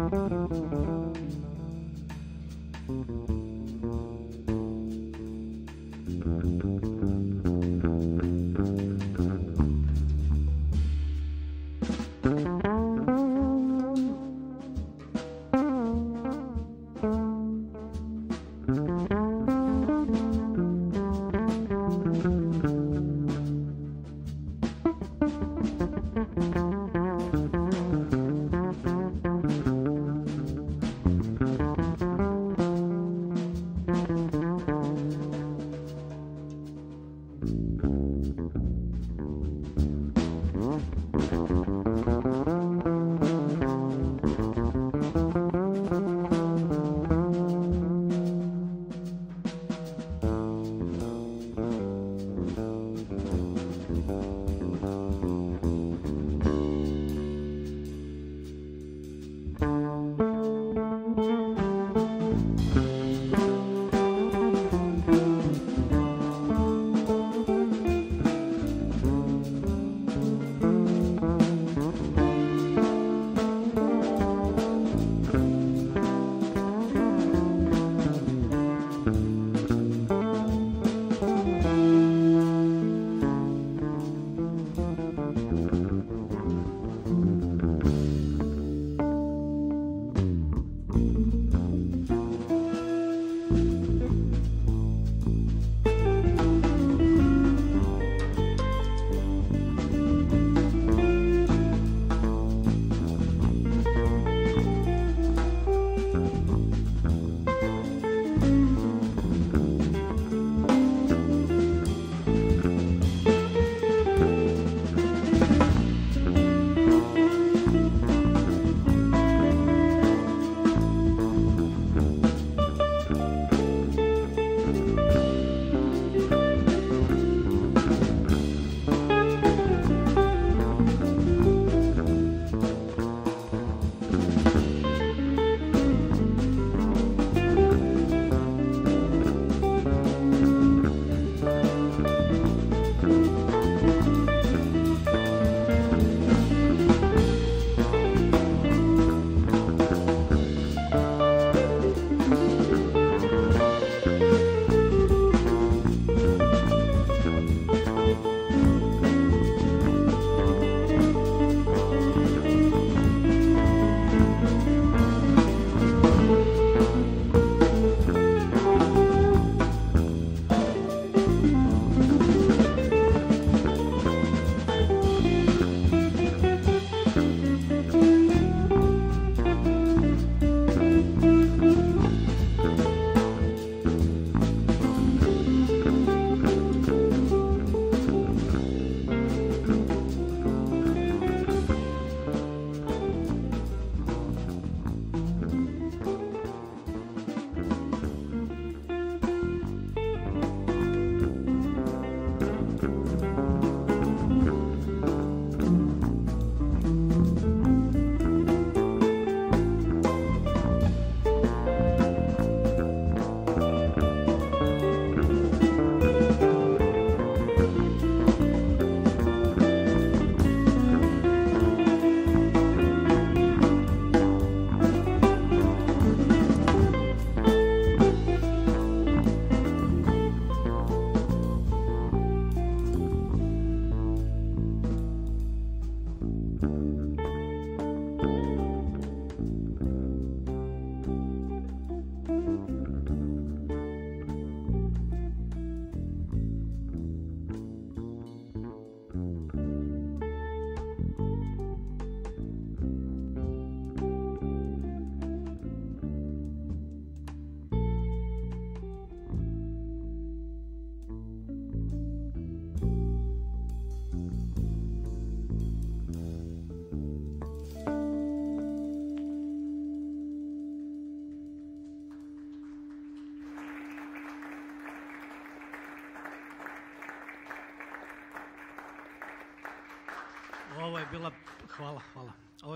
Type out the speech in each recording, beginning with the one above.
Thank you.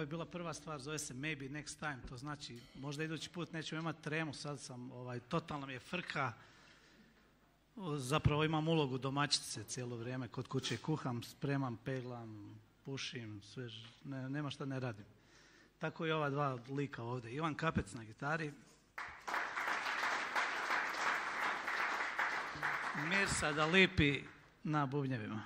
Je bila prva stvar, zove se Maybe Next Time, to znači možda idući put nećemo imati tremu, sad sam, ovaj, totalno mi je frka. Zapravo imam ulogu domaćice cijelo vrijeme, kod kuće kuham, spremam, peglam, pušim, sve, ne, nema šta ne radim. Tako i ova dva lika ovdje. Ivan Kapec na gitari. Mirsa Dalipi na bubnjevima.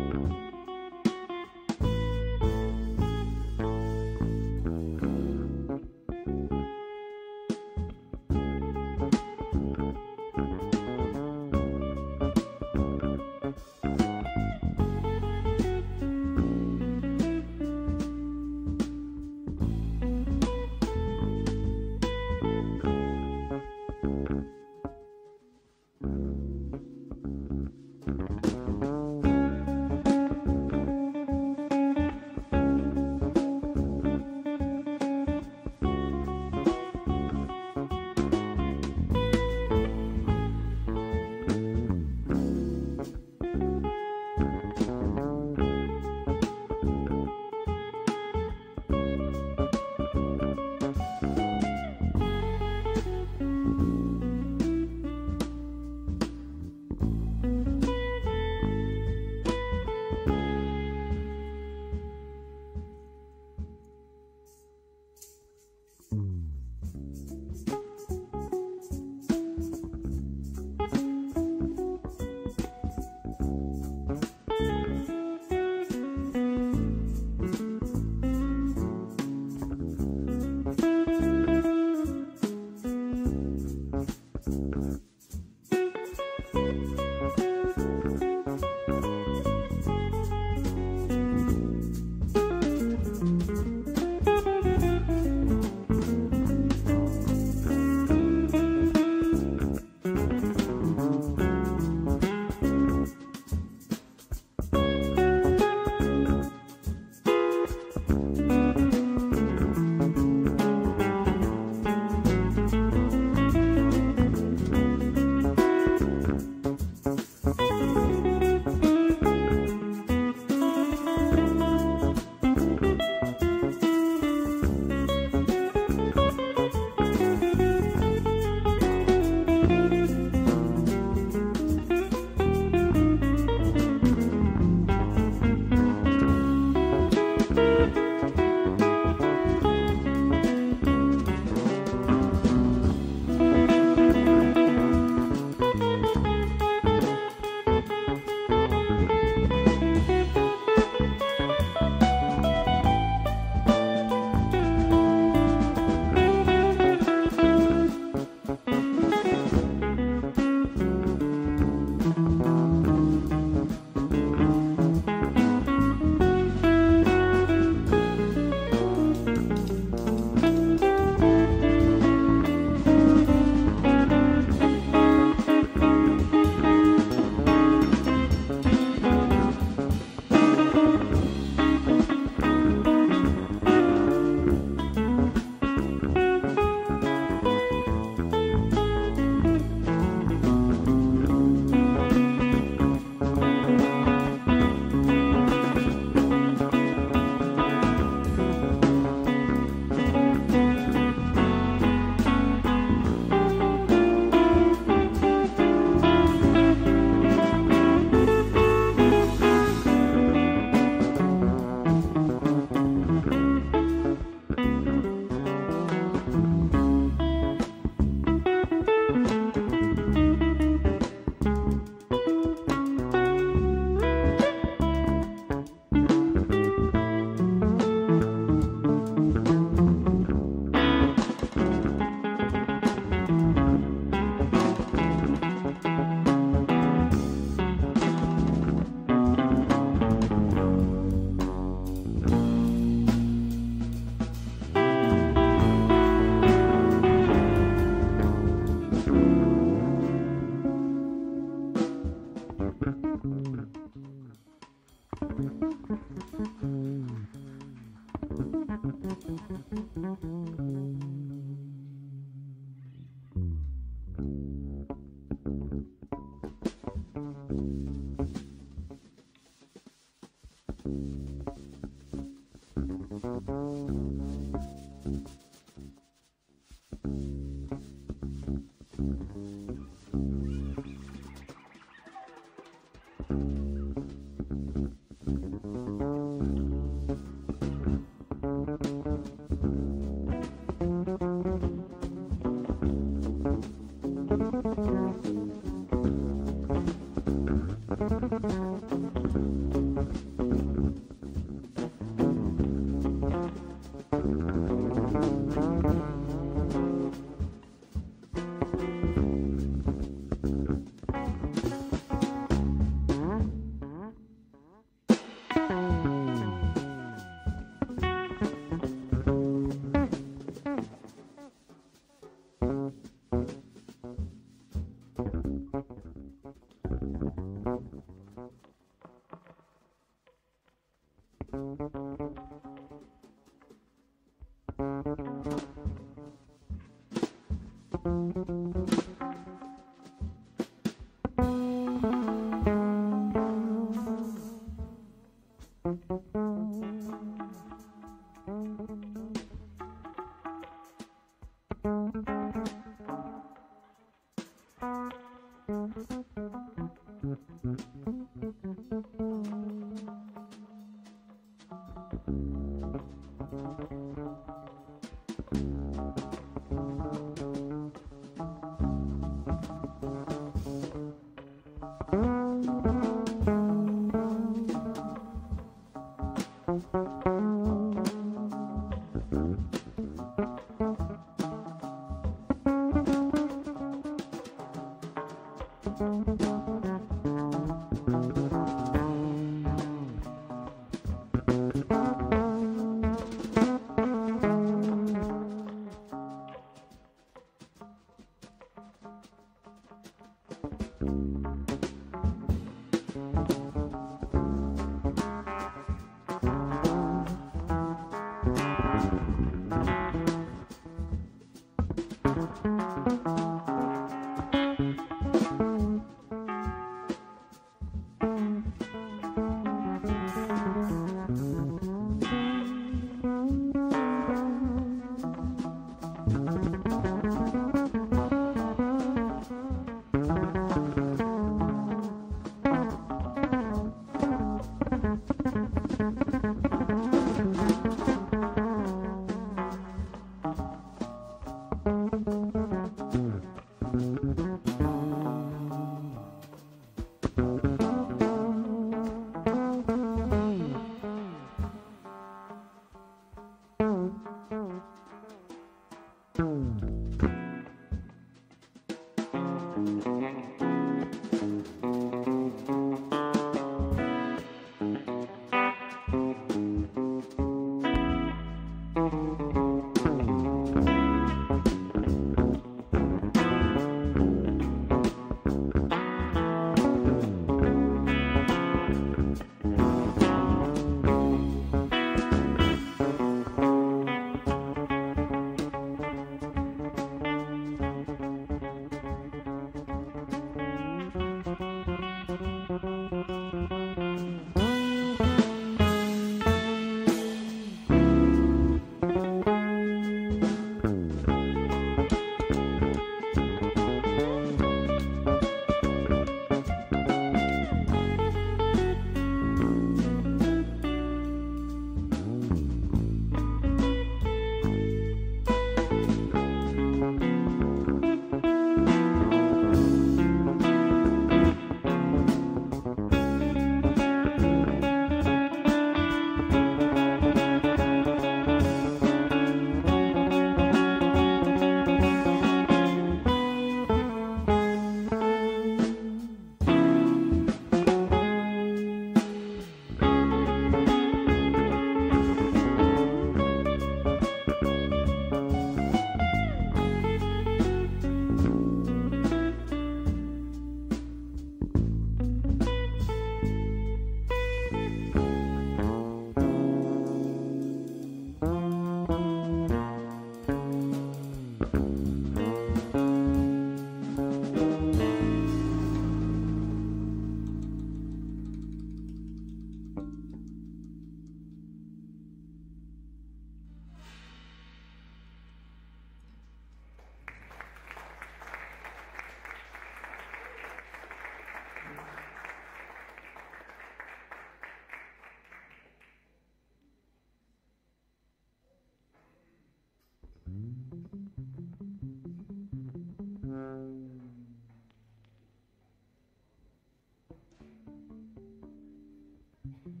Thank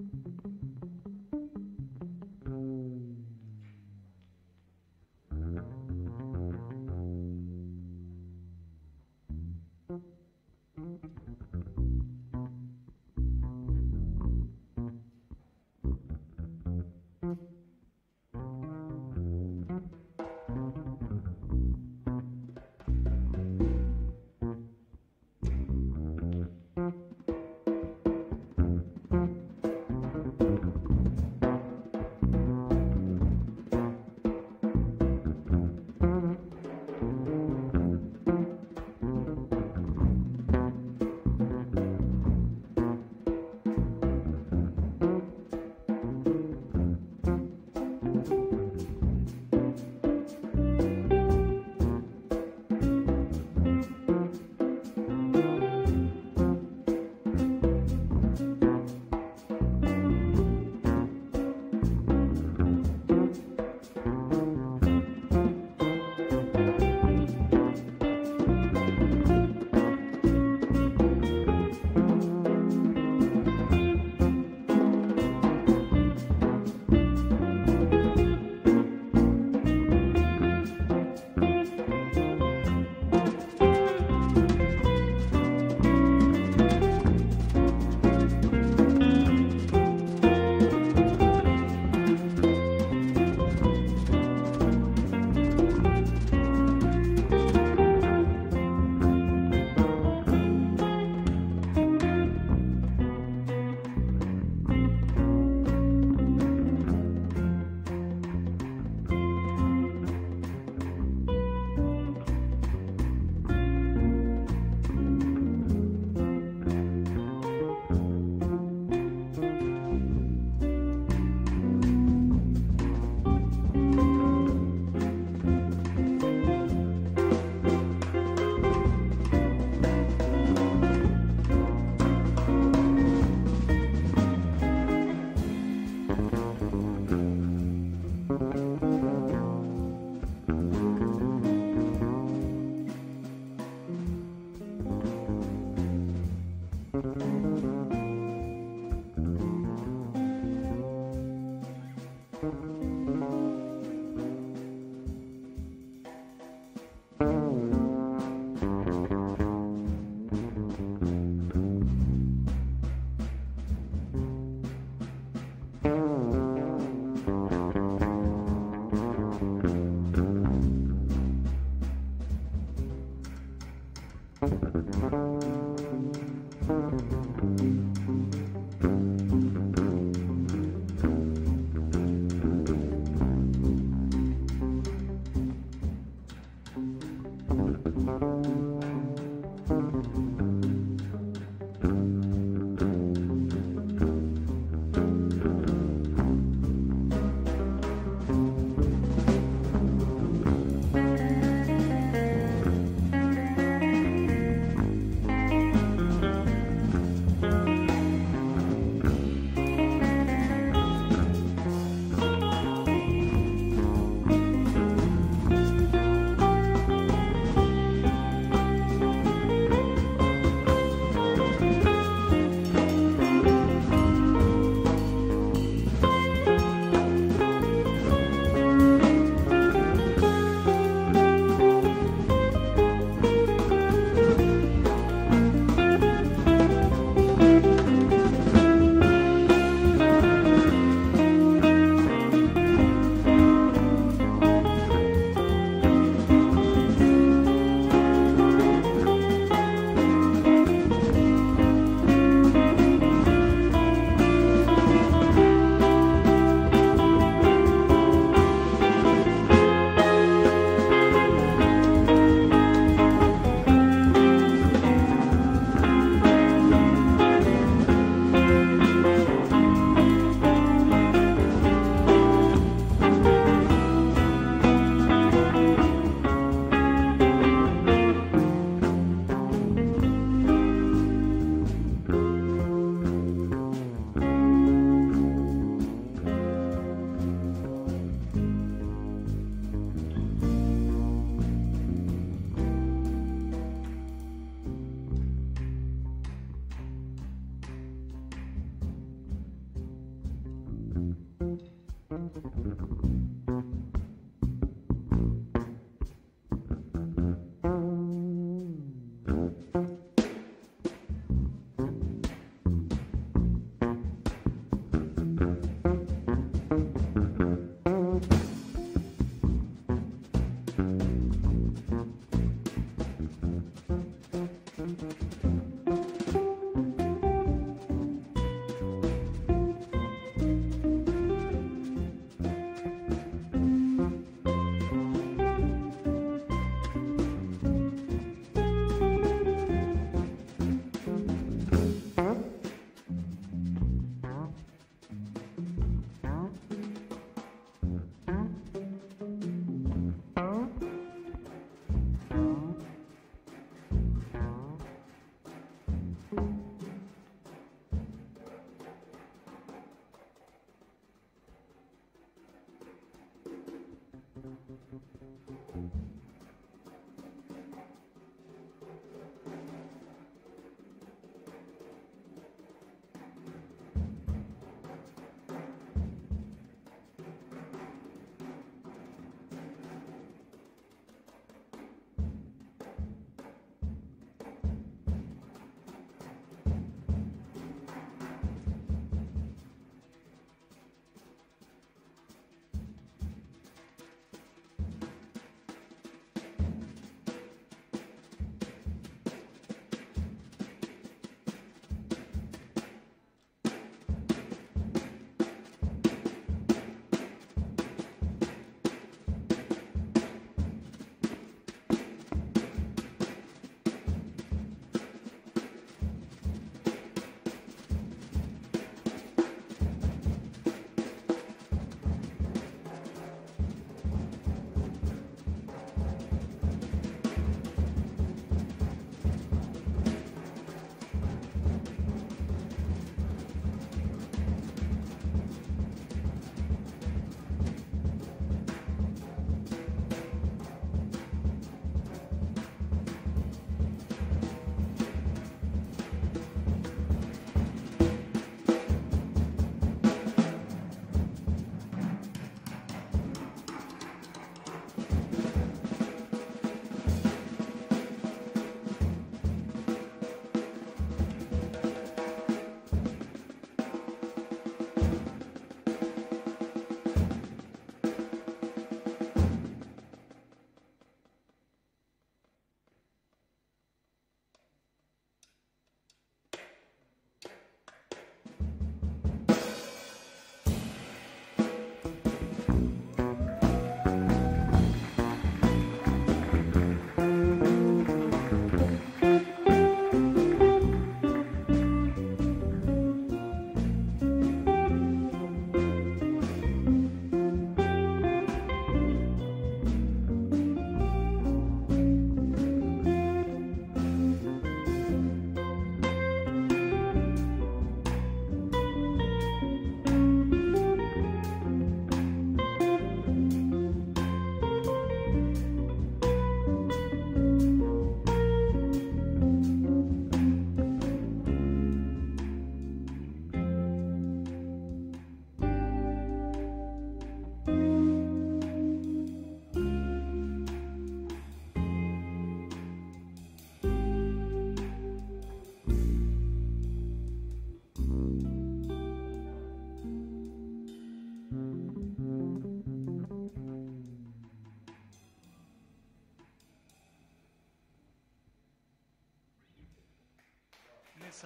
you.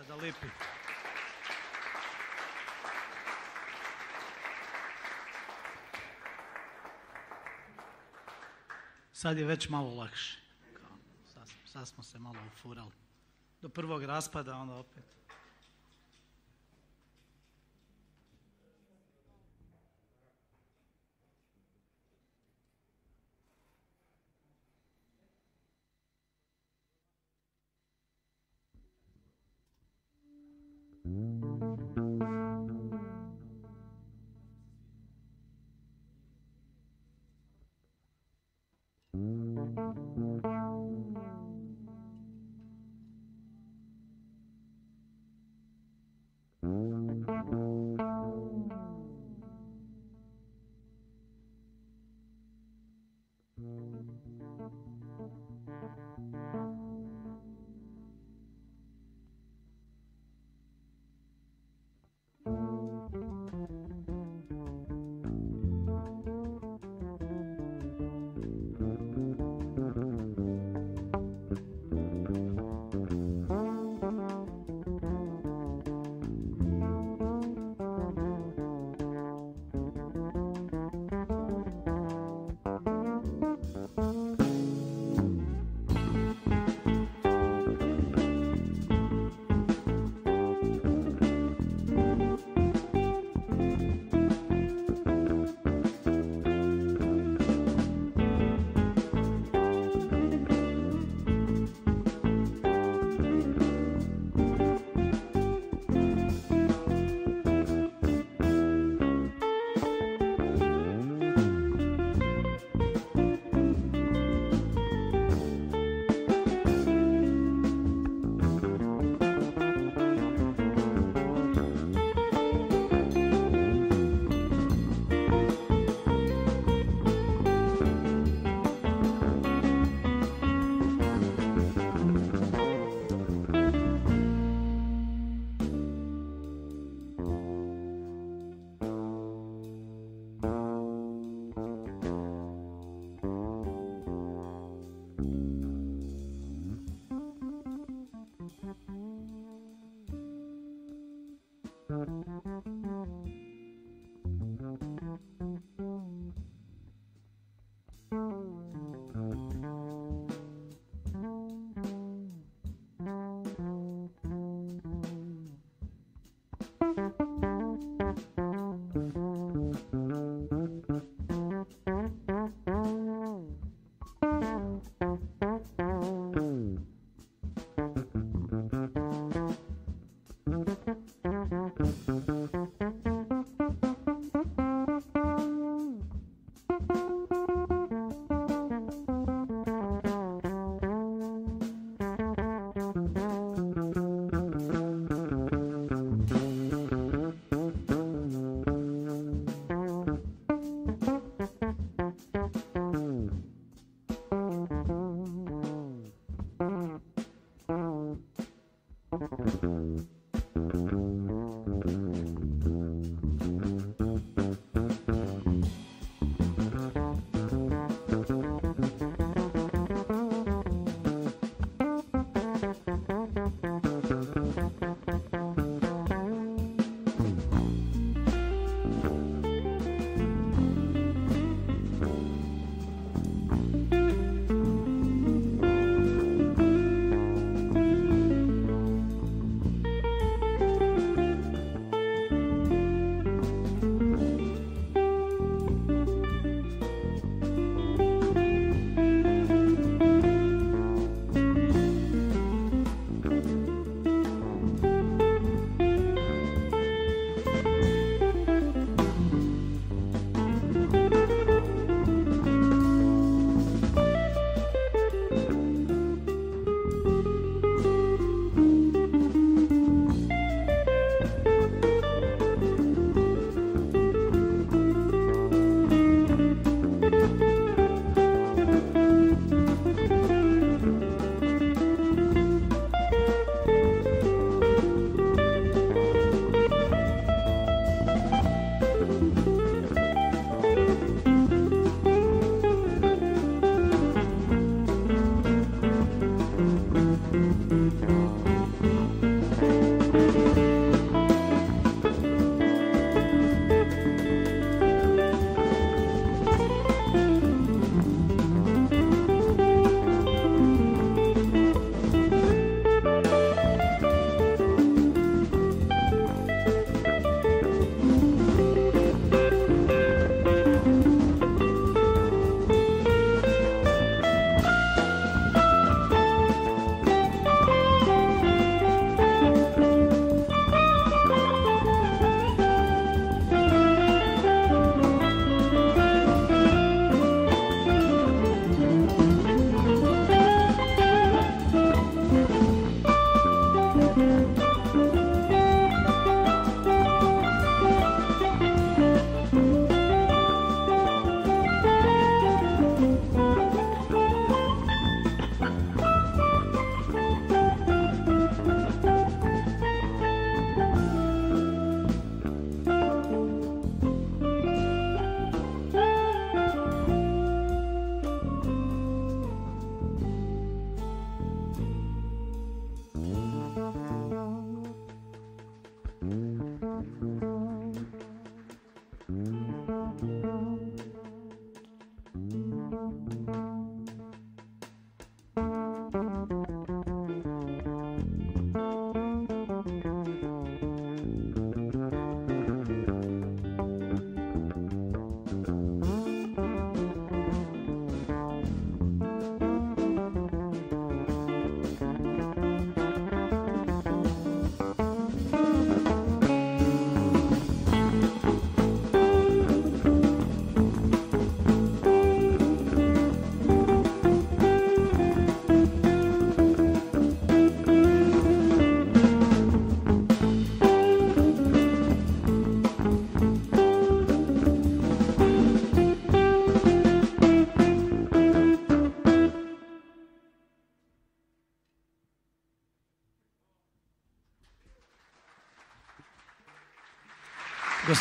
Da lipi. Sad je već malo lakše. Sad smo se malo ufurali. Do prvog raspada onda opet.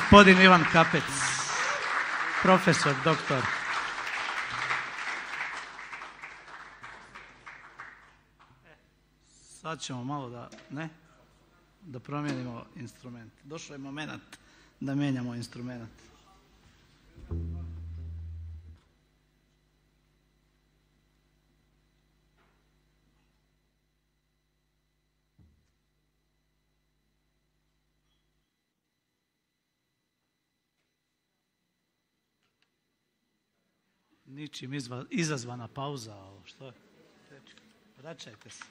Gospodin Ivan Kapec, profesor, doktor. Sad ćemo malo da, ne, da promijenimo instrument. Došao je moment da mijenjamo instrument. Ničim izazvana pauza, ovo što je? Vraćajte se.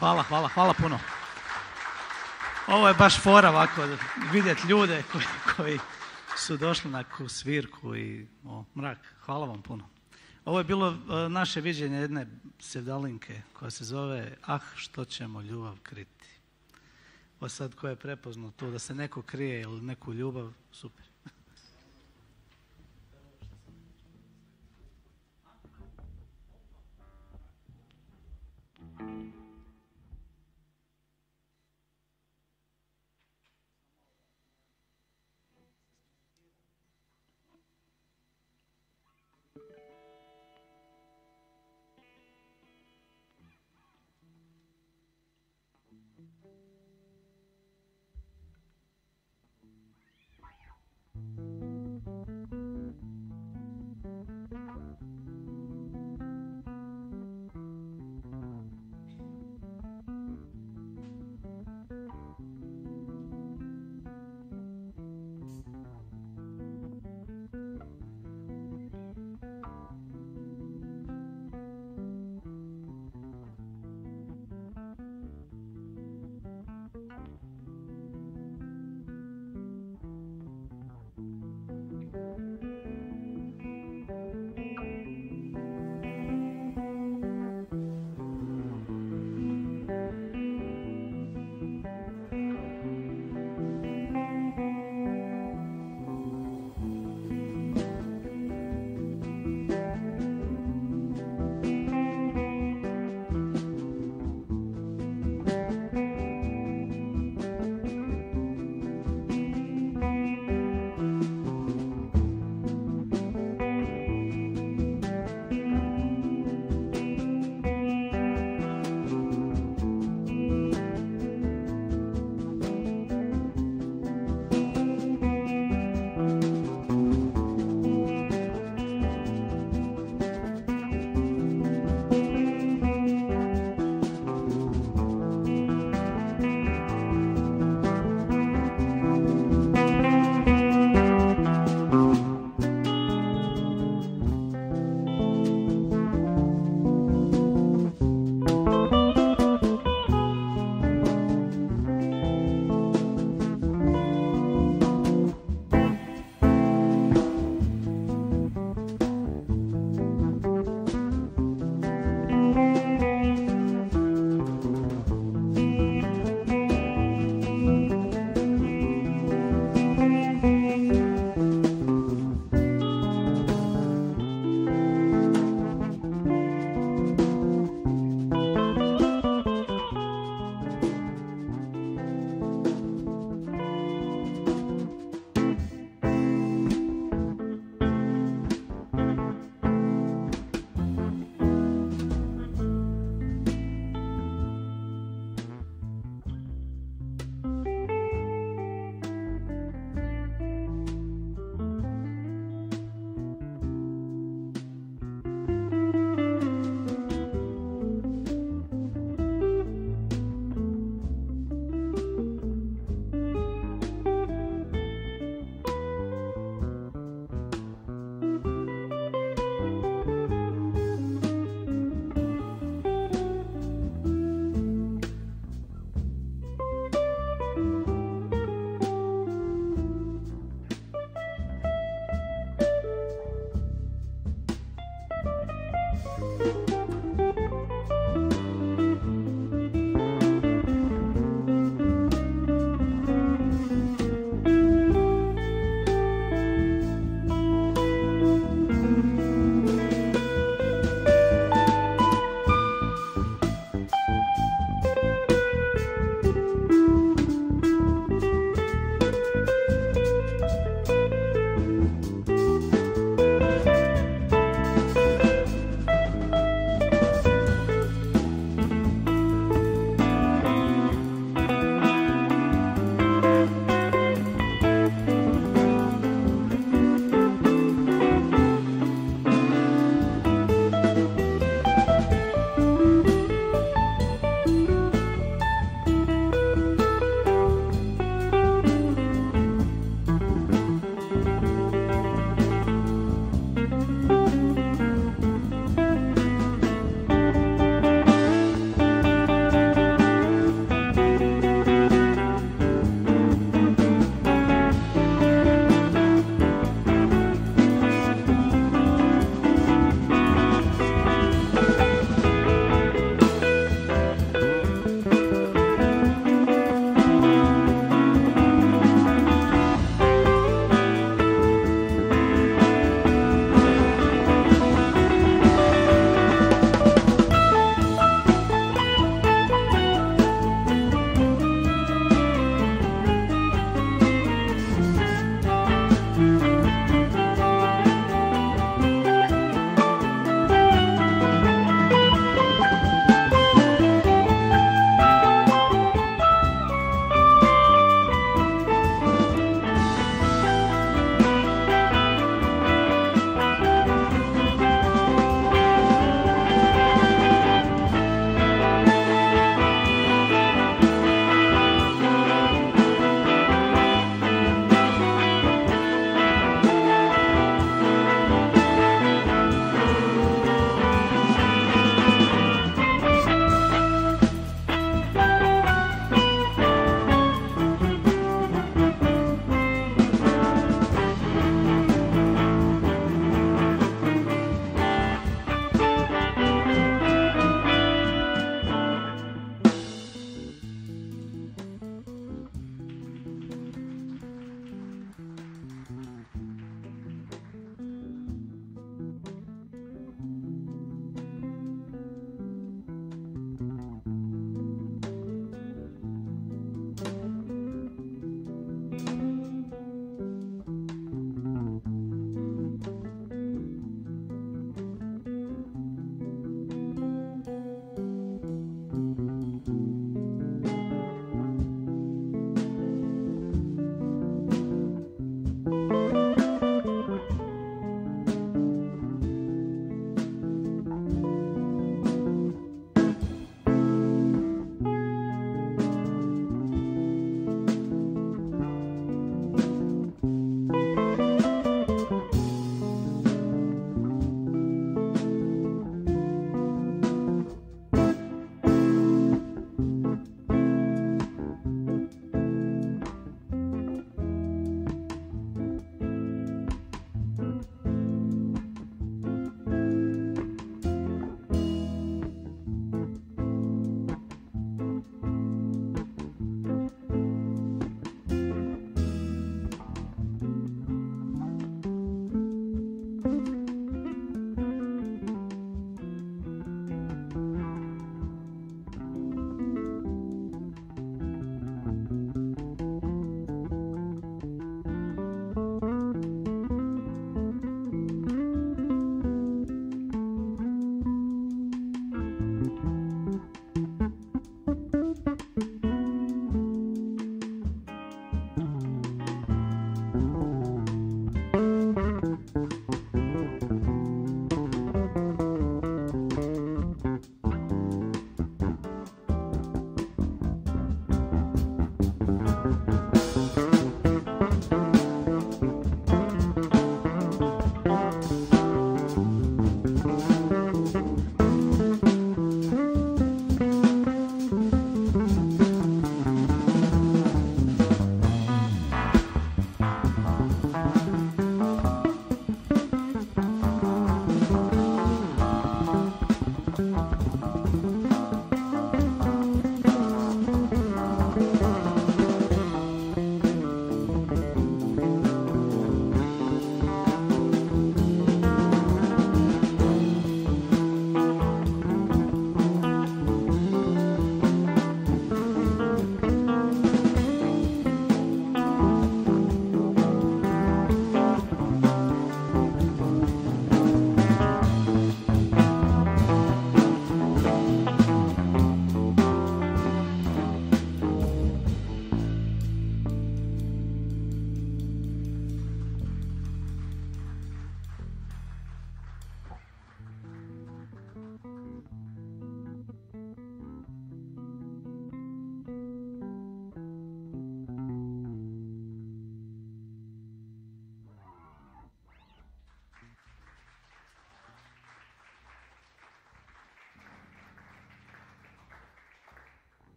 Hvala, hvala, hvala puno. Ovo je baš fora ovako vidjeti ljude koji, koji su došli na ku svirku i o, mrak. Hvala vam puno. Ovo je bilo e, naše viđenje jedne sevdalinke koja se zove Ah, što ćemo ljubav kriti. Ovo sad ko je prepoznao tu da se neko krije ili neku ljubav, super.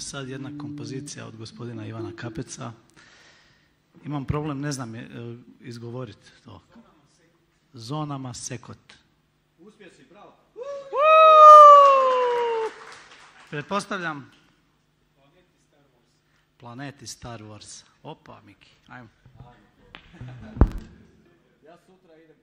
Sad jedna kompozicija od gospodina Ivana Kapeca. Imam problem, ne znam e, izgovoriti to. Zonama sekot. Si, bravo. Pretpostavljam Planeti Star Wars. Opa, Miki, ajmo. Ja sutra idem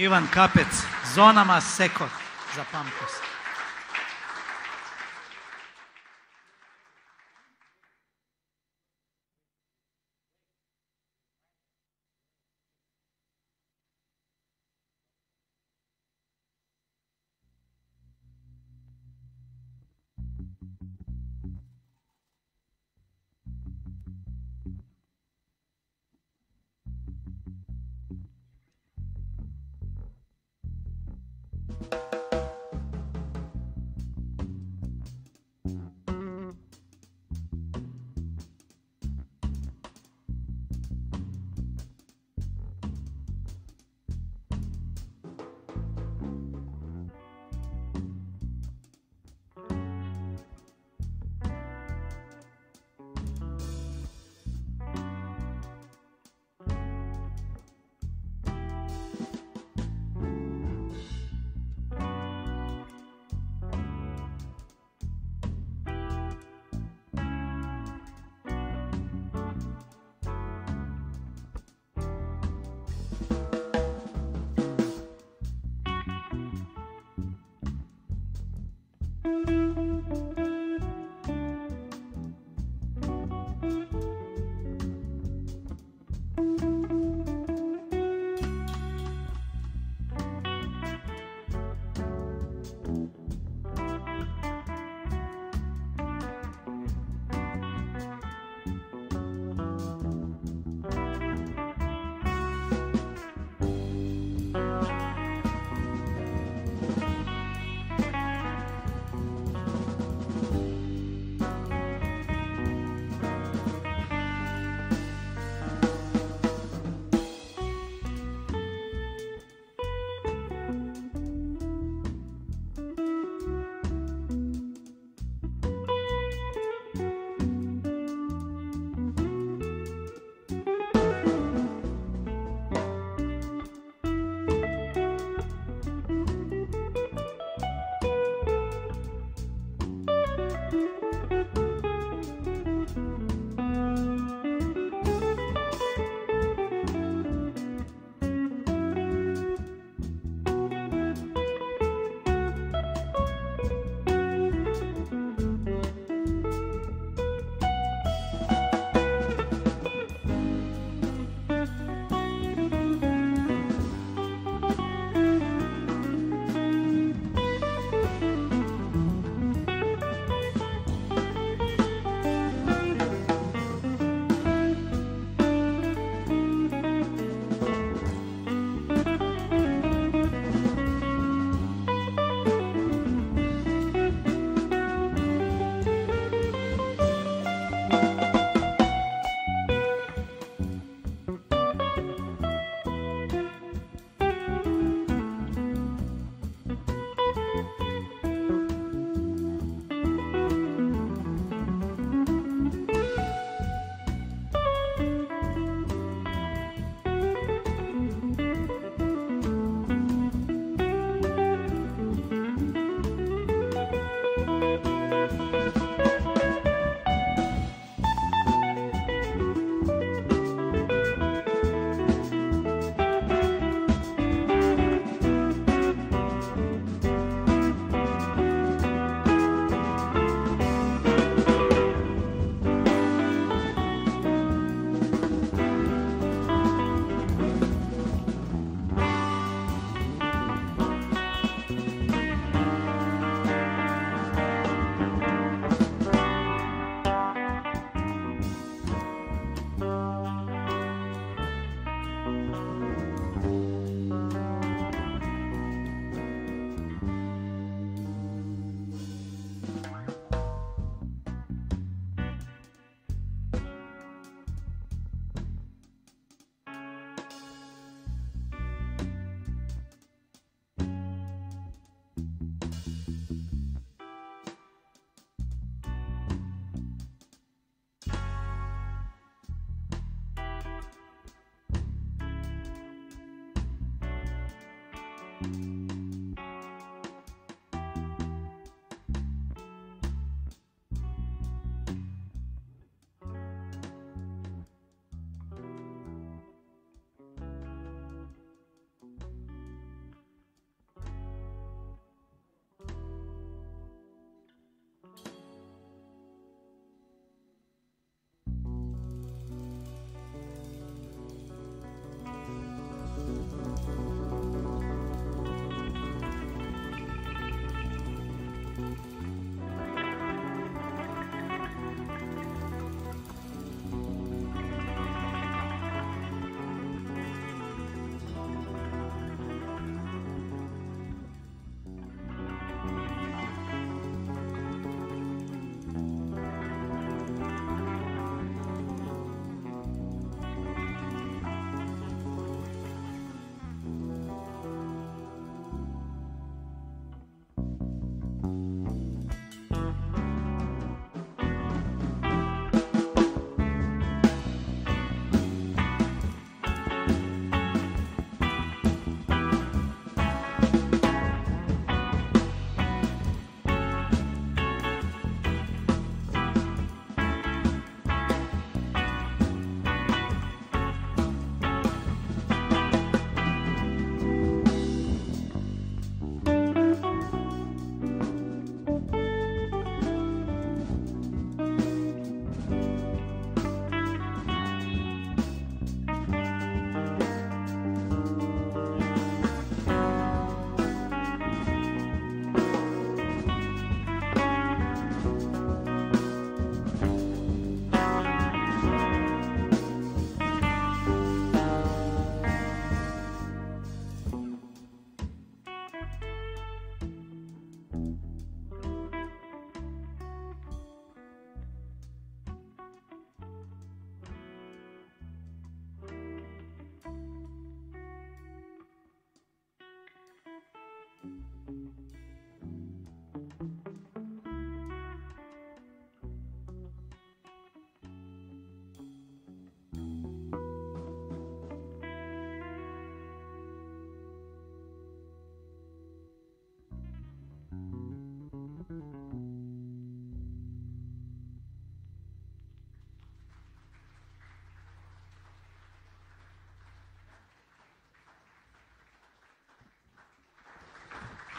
Ivan Kapec, zonama seko, zapamtio se.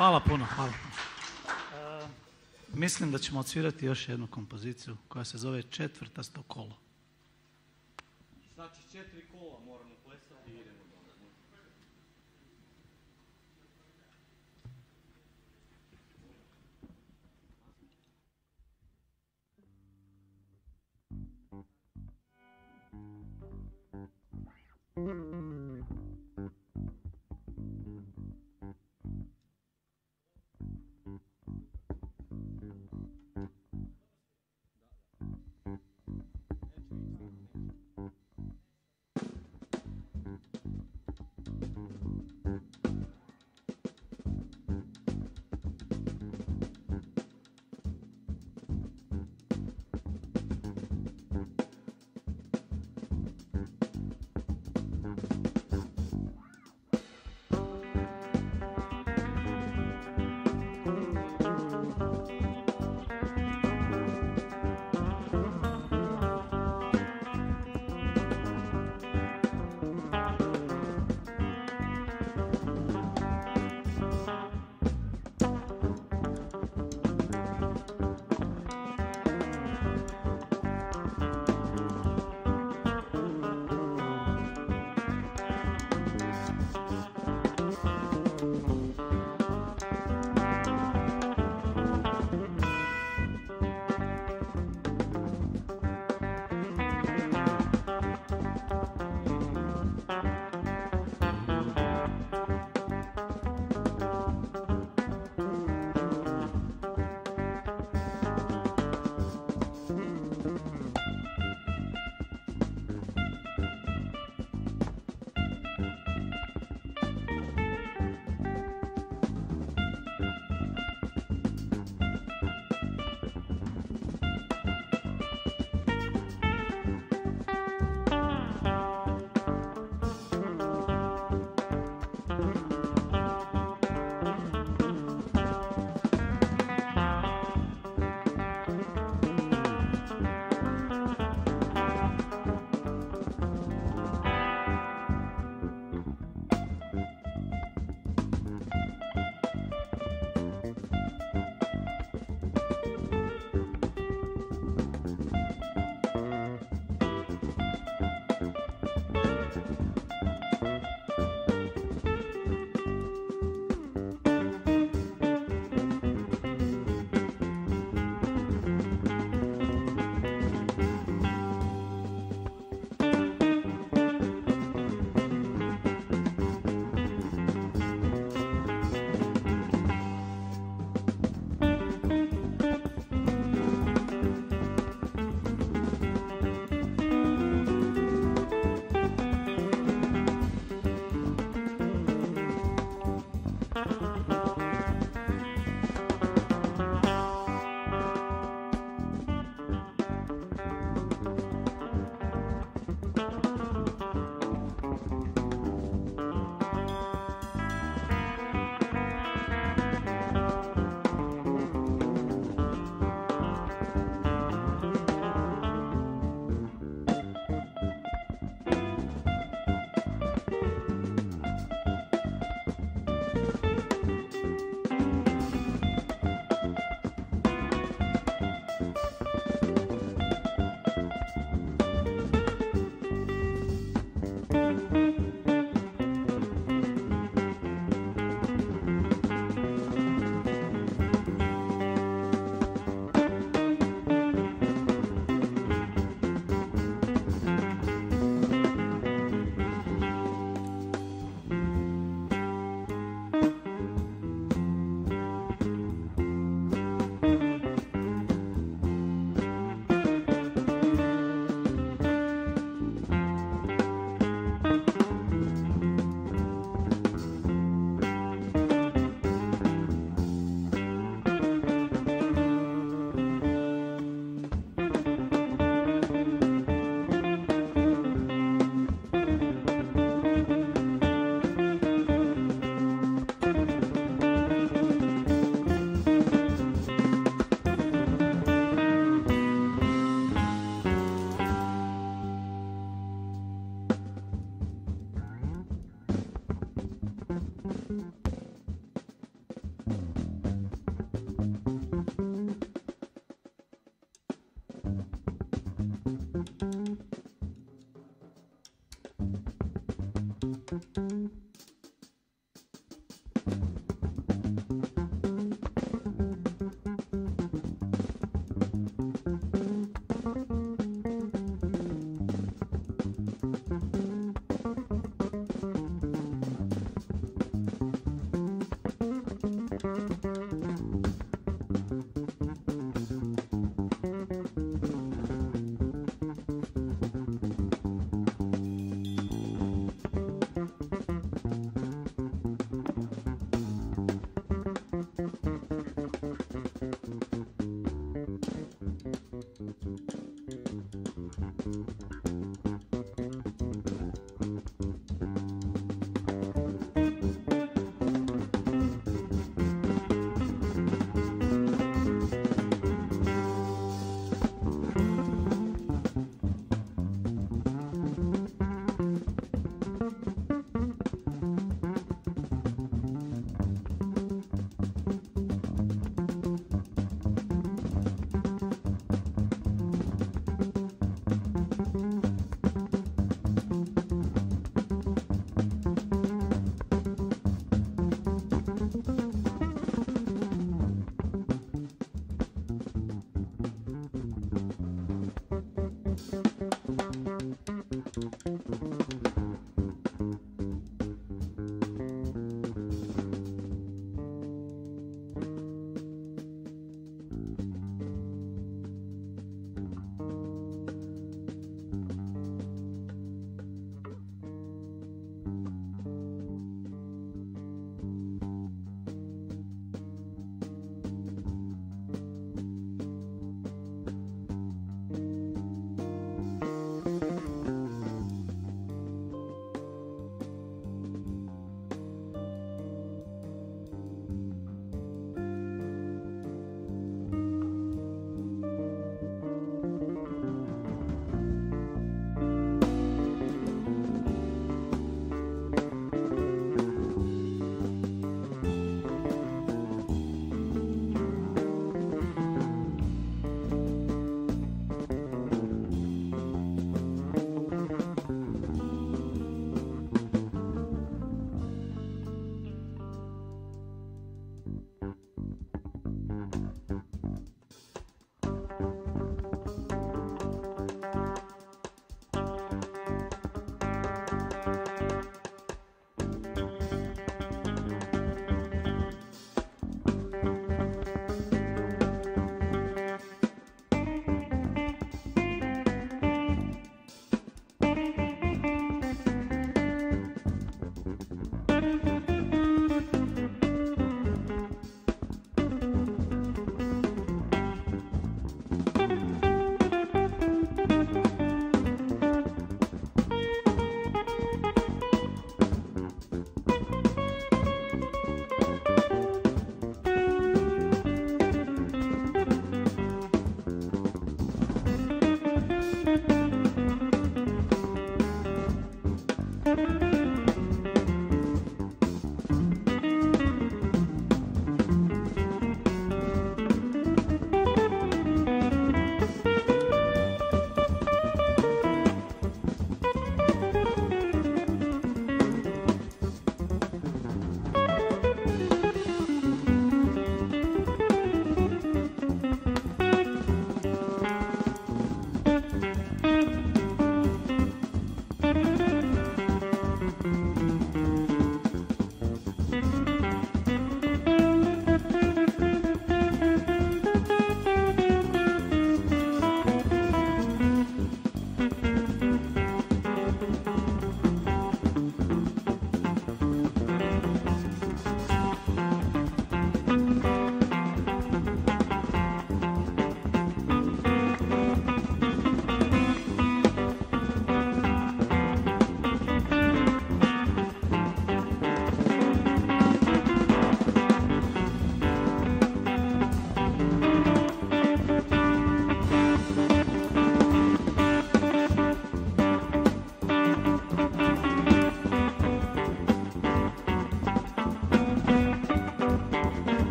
Hvala puno, hvala. E, mislim da ćemo odsvirati još jednu kompoziciju koja se zove Četvrtasto kolo. Znači četiri kola moramo plesati i idemo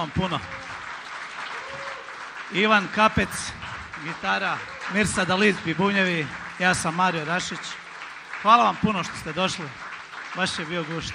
vam puno. Ivan Kapec, gitara, Mirsa Dalit, bubnjevi, ja sam Mario Rašić. Hvala vam puno što ste došli. Baš je bio gušt.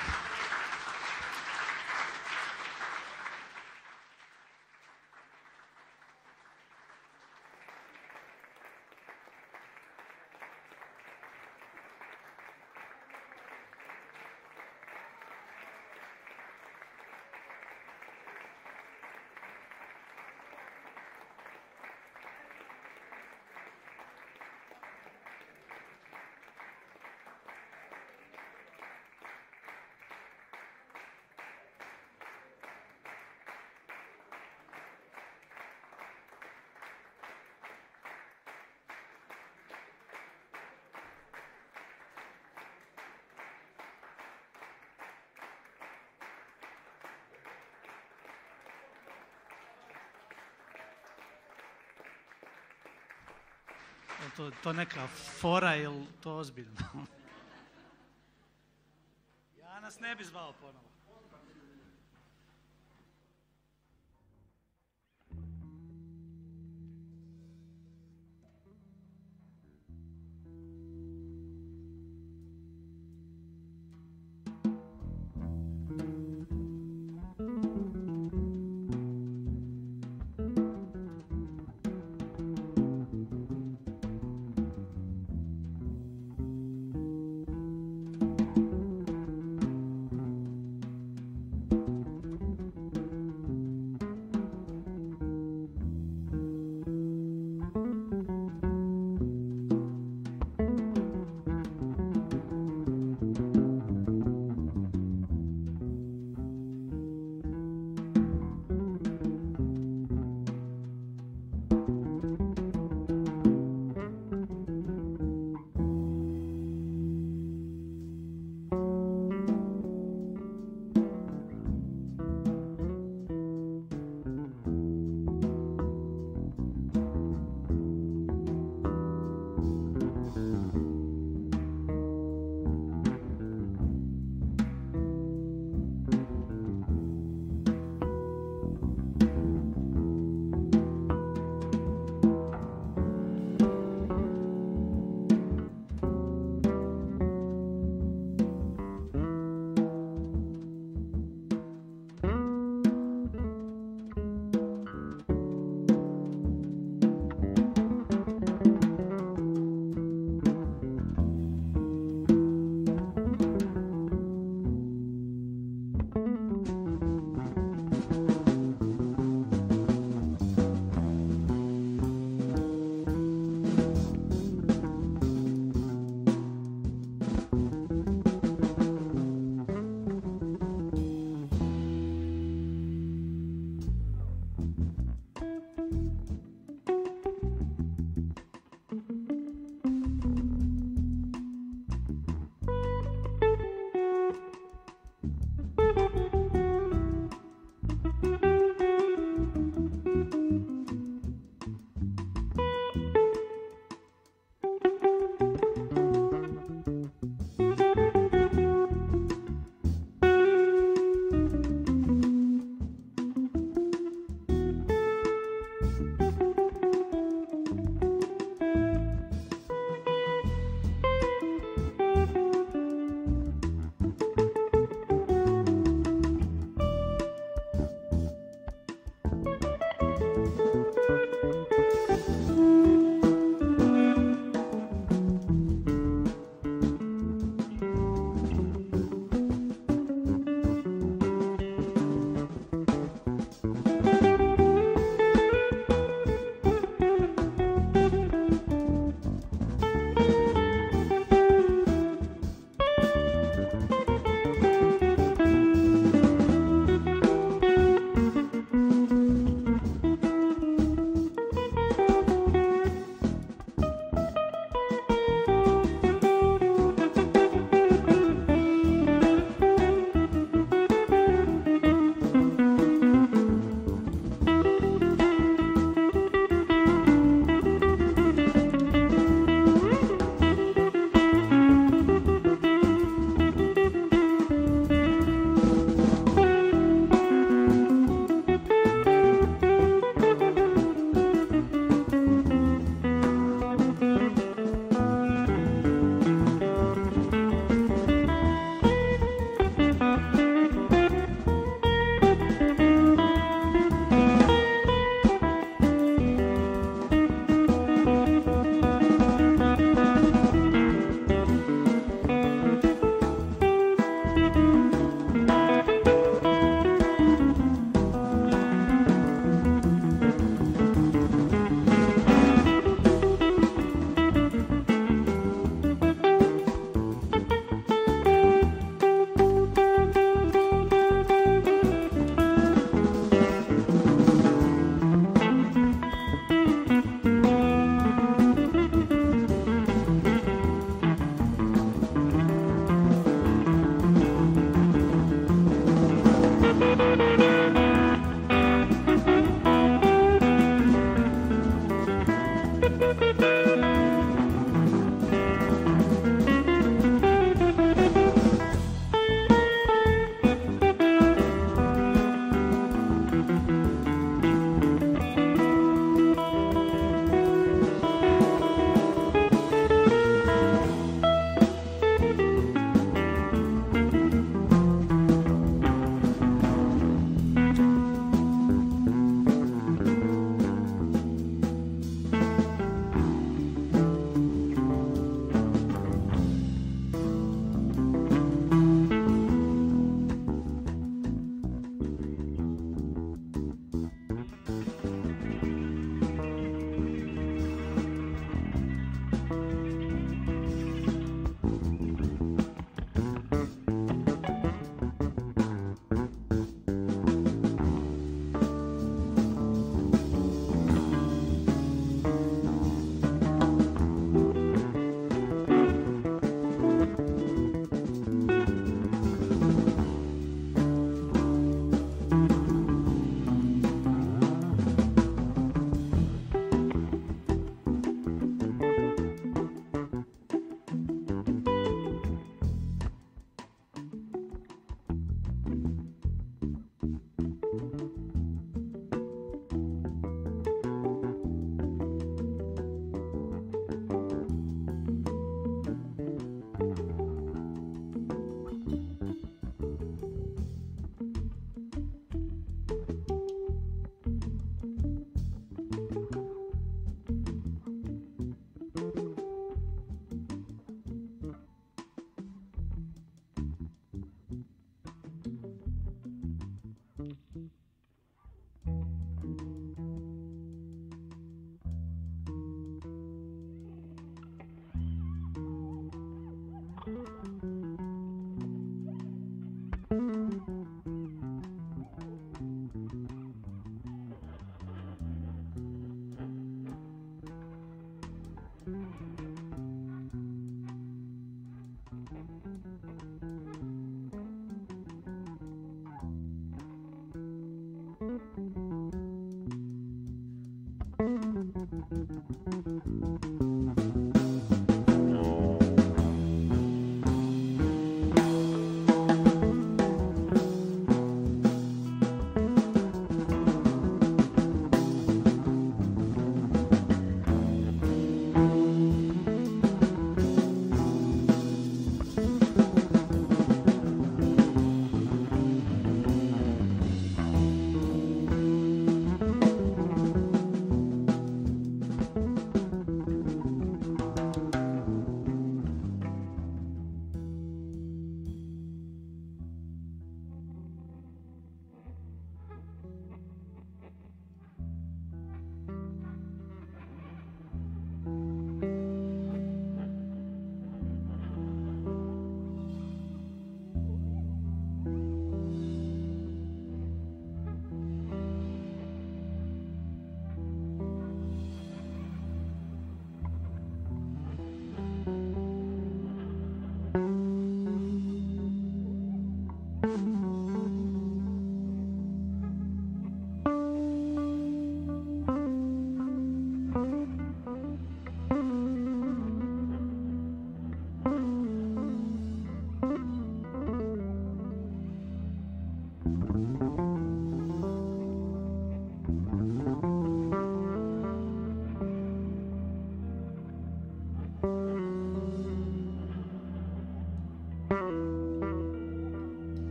To, neka fora ili to ozbiljno?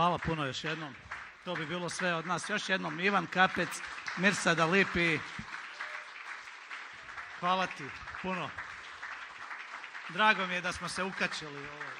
Hvala puno još jednom. To bi bilo sve od nas. Još jednom Ivan Kapec, Mirsa Dalipi. Hvala ti puno. Drago mi je da smo se ukačili u ovoj